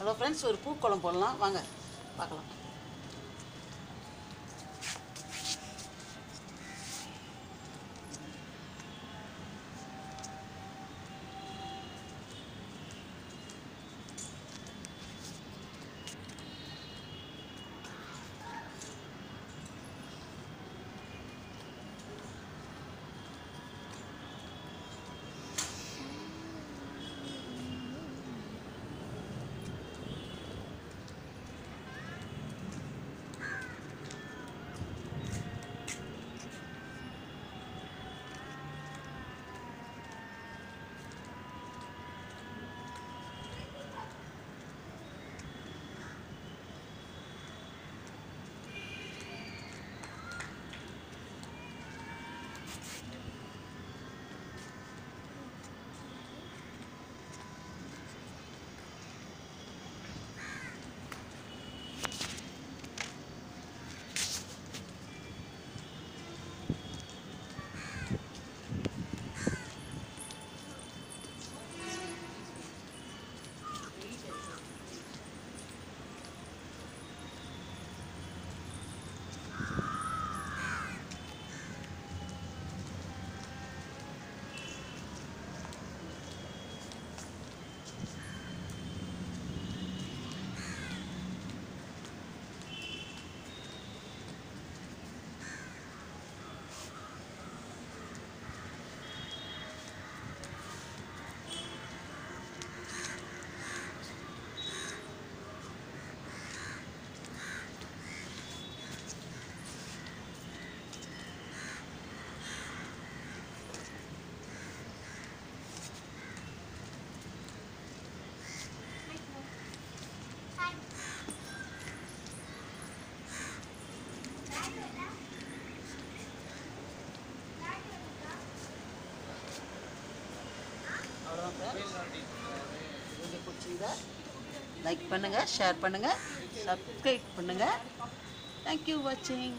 Hello friends ஒரு பூக்குளம் போடலாம். வாங்க பார்க்கலாம். வீடியோ பிடிச்சிருந்தா லைக் பண்ணுங்கள் ஷேர் பண்ணுங்கள் சப்ஸ்கிரைப் பண்ணுங்கள் தேங்க்யூ வாட்சிங்